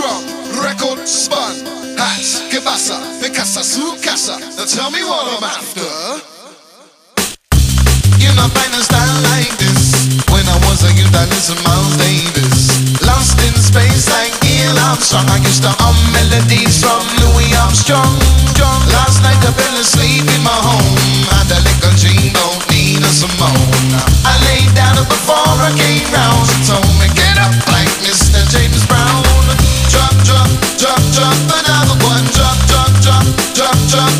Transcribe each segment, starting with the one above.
drum, record spun, hats, kibasa, Mikasa, su casa. Now tell me what I'm after. You're not find a style like this. When I was a youth, I listened Miles Davis. Lost in space like Neil Armstrong. I used to hum melodies from Louis Armstrong. Last night I fell asleep drop,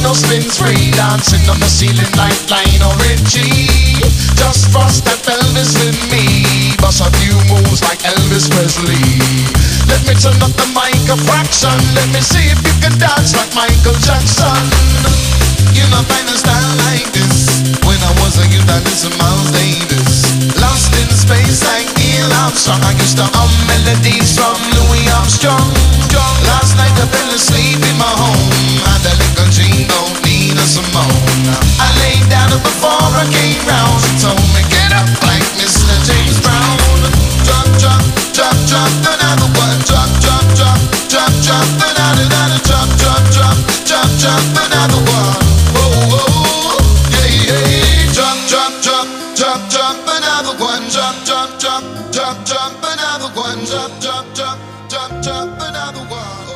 final spins free, dancing on the ceiling like Lionel Richie. Just Frost and Elvis with me, bust a few moves like Elvis Presley. Let me turn up the mic a fraction, let me see if you can dance like Michael Jackson. You not find a style like this. When I was a youth, I listened Miles Davis. Lost in space like Neil Armstrong. I used to hum melodies from Louis Armstrong. Last night I fell asleep in my home. Had a little dream Jump, I laid down before I came round. She told me, get up like Mr. James Brown. Another one. Jump, jump, jump, another, another one. Whoa, yeah, yeah. Another one. Another one. Another one.